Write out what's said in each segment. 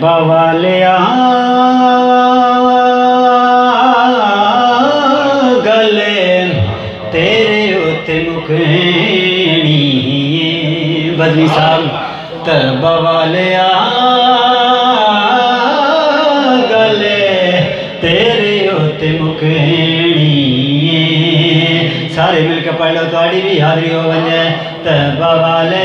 بوالیا گلے تیرے اتنے مکھنی بدنی صاحب تبوالیا گلے تیرے اتنے سارے مل کے پڑھ لو تھوڑی بھی حاضری ہو بن بجے تبوالیا گلے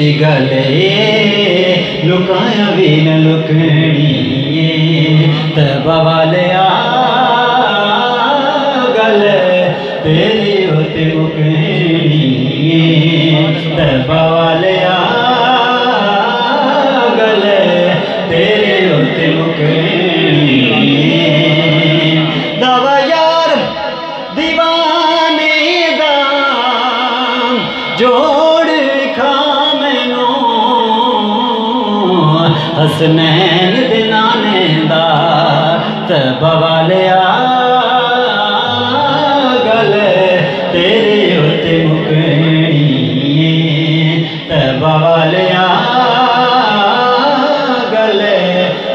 گلے لکایا بھی نہ لکنی تربا والیا گلے تیرے اتنے مکنی تربا والیا گلے تیرے اتنے مکنی دوا یار دیوانے دا حسنین دنانے دا تبوالیا گلے تیرے اتنے مکنی تبوالیا گلے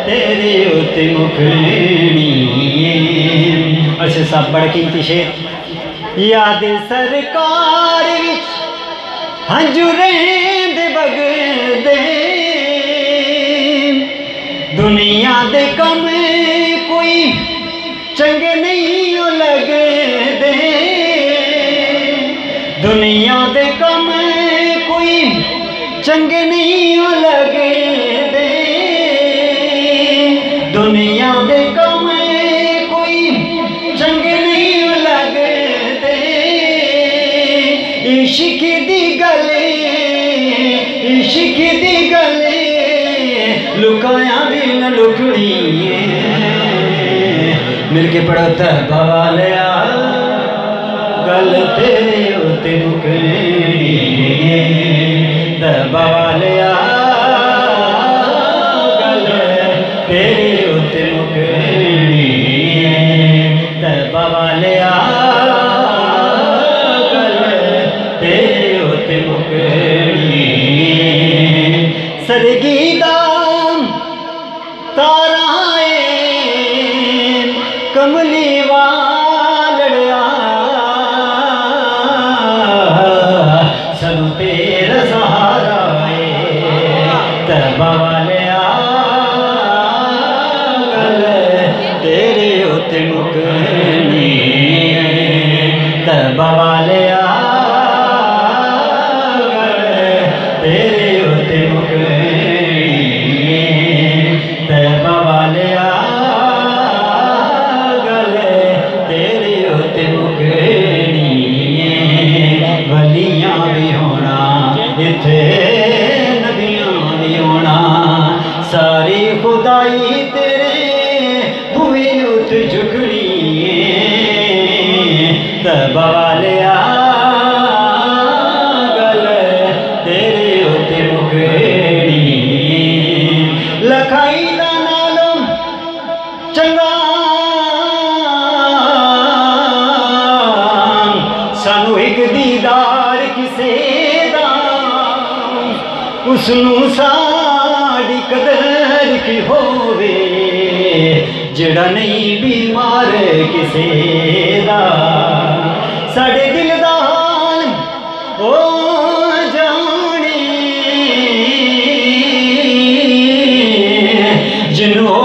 تیرے اتنے مکنی اچھا سب بڑا قیمتی شیر یاد سرکار وچ ہنجوریں دے دنیا دے کم کوئی چنگے نہیں لگے لگ دے۔ دنیا دے کم کوئی چنگے نہیں لگے مل کے پڑھو تبوالیا گل تیرے اتنے مکنی تبوالیا گل تیرے اتنے مکنی تبوالیا گل تیرے اتنے مکنی سرگی دام تارائے تبا والیا گلے تیرے اتنے مکنی تبا والیا گلے تیرے اتنے مکنی ولیاں بھی ہونا اتھے نبیاں بھی ہونا، ساری خدائی تیرے اس نو قدر کی ہووے جڑا نہیں بیمار کسے دا ساڑھے دل دا حال او جانے جنہوں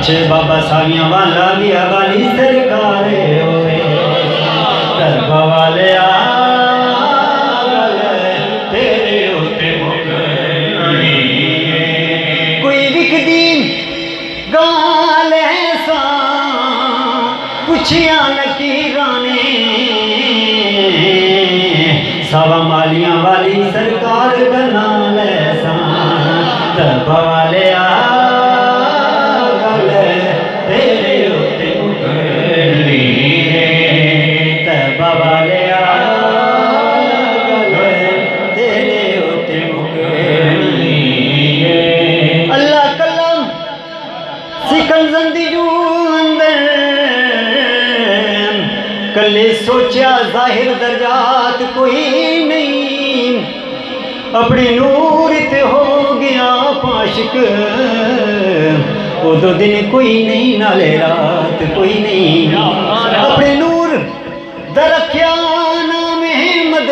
پچھے بابا ساویاں والا لیا والی سرکار ہوئے۔ دربہ والے آگل تیرے ہوتے مگرنی کوئی بک دین گال ایسا پچھیاں لکی رانے۔ سوا مالیاں والی سرکار بنا لیسا دربہ والے ظاہر درجات کوئی نہیں۔ اپنی نور تے ہو گیا پاشک دو دن کوئی نہیں، نالے رات کوئی نہیں۔ اپنے نور درکیا نام احمد۔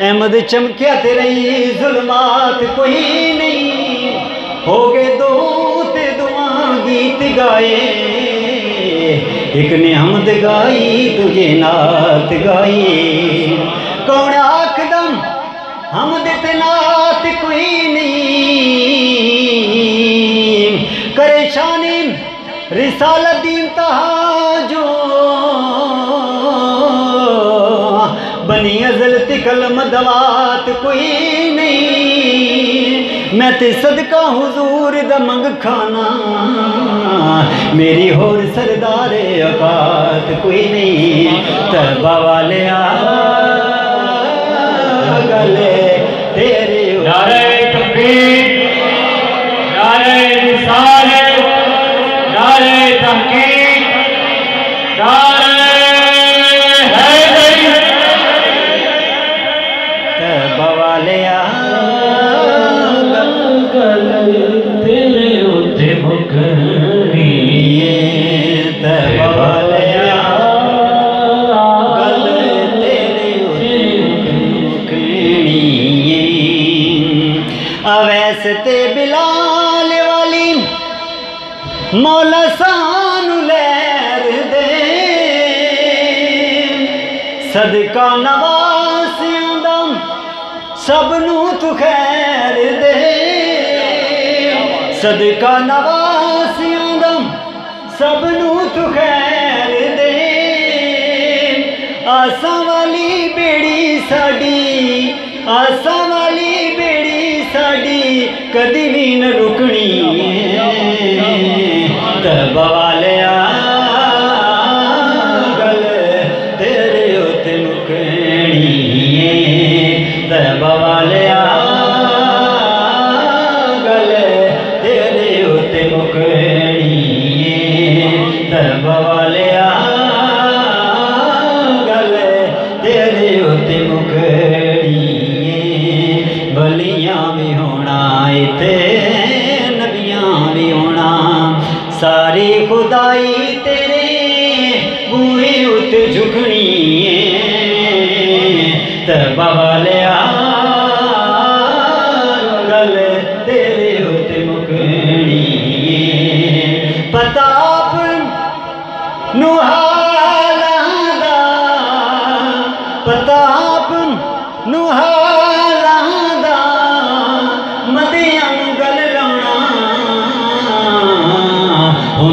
احمد چمکیا تیرے ظلمات کوئی نہیں۔ ہو گئے دو تے دعا گیت گائے۔ ایک نے گائی تجھے نات گائی کون آکھ دم حمد تے کوئی نہیں کرے شانیم رسالت دین تہا جو بنی ازل کلم دوات کوئی نہیں میں تے صدقہ حضور دا کھانا میری ہور سردار اوقات کوئی نہیں تربا والے آ گلے ਸਦਕਾ ਨਵਾਸਿਆਂ ਦਾ ਸਭ ਨੂੰ ਤੂੰ ਖੈਰ ਦੇ। ਸਦਕਾ ਨਵਾਸਿਆਂ ਦਾ ਸਭ ਨੂੰ ਤੂੰ ਖੈਰ ਦੇ। ਆਸਾਂ ਵਾਲੀ ਬੇੜੀ ਸਾਡੀ, ਆਸਾਂ ਵਾਲੀ ਬੇੜੀ ਸਾਡੀ ਕਦੀ ਵੀ ਨਾ ਰੁਕਣੀ। ਤਬ ਵਾਲਿਆ نبیاں بھی ہونا تے نبیاں بھی ہونا، ساری خدائی تیرے بوئے ات جھکنی ہے تباہ